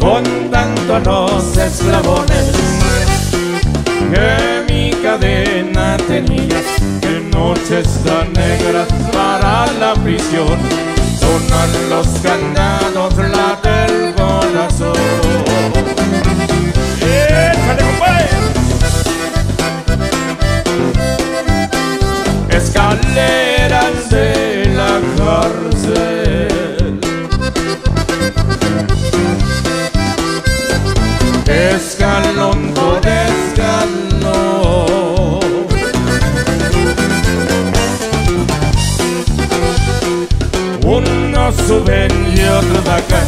Con tantos los eslabones que mi cadena tenía, que noches tan negras para la prisión sonan los canales. Unos suben y otros bajan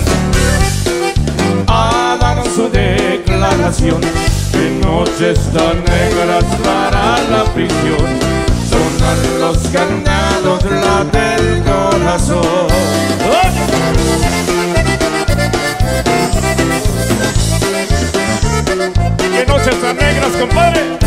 a dar su declaración. De noches tan negras para la prisión, sonan los candados, la del corazón. ¡Qué noches tan negras, compadre!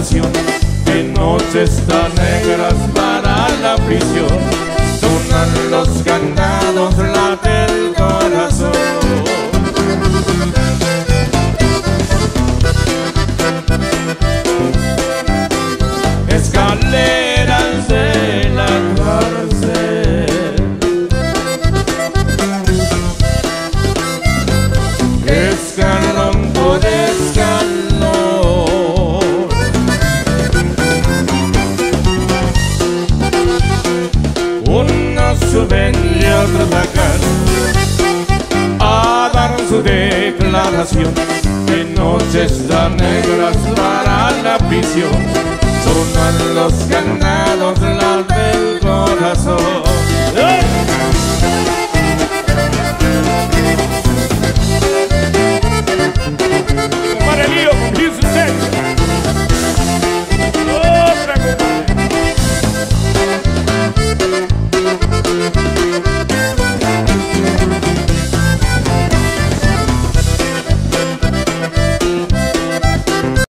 De noches tan negras para la prisión, Suben y otros bajan a dar su declaración. De noches tan negras para la prisión, sonan los corazón.